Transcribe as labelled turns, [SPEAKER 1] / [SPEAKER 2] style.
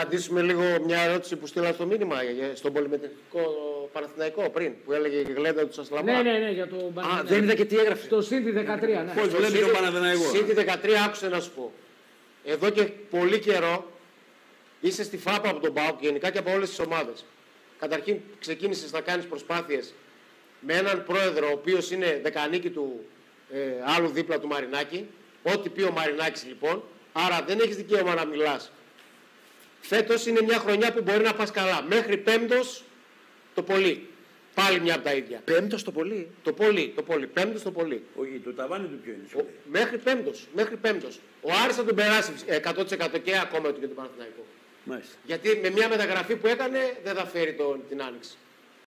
[SPEAKER 1] απαντήσουμε λίγο μια ερώτηση που στείλα στο μήνυμα ε, στον πολυμετρικό Παναθηναϊκό πριν, που έλεγε η Γλέντα του Σασλαμά.
[SPEAKER 2] Ναι, ναι, ναι, για το
[SPEAKER 3] Α,
[SPEAKER 2] Παναθηναϊκό.
[SPEAKER 3] δεν είδα και τι έγραφε.
[SPEAKER 2] Στο Σύντη 13, ναι.
[SPEAKER 3] Πώς βλέπει τον Παναθηναϊκός.
[SPEAKER 1] Σύντη 13, άκουσε να σου πω. Εδώ και πολύ καιρό είσαι στη ΦΑΠΑ από τον ΠΑΟΚ γενικά και από όλες τις ομάδες. Καταρχήν ξεκίνησες να κάνεις προσπάθειες με έναν πρόεδρο ο οποίος είναι δεκανίκη του ε, άλλου δίπλα του Μαρινάκη. Ό,τι πει ο Μαρινάκης λοιπόν. Άρα δεν έχεις δικαίωμα να μιλάς. Φέτος είναι μια χρονιά που μπορεί να πας καλά. Μέχρι πέμπτος το πολύ. Πάλι μια από τα ίδια.
[SPEAKER 3] Πέμπτος το πολύ;
[SPEAKER 1] Το πολύ, το πολύ. Πέμπτος το πολύ.
[SPEAKER 3] Όχι, το ταβάνι του ποιο είναι. σου
[SPEAKER 1] Ο-
[SPEAKER 3] λέει.
[SPEAKER 1] μέχρι πέμπτος. Μέχρι πέμπτος. Ο Άρης θα τον περάσει ε, 100% και ακόμα και τον Παναθηναϊκό.
[SPEAKER 3] Μάλιστα.
[SPEAKER 1] Γιατί με μια μεταγραφή που έκανε δεν θα φέρει τον, την άνοιξη.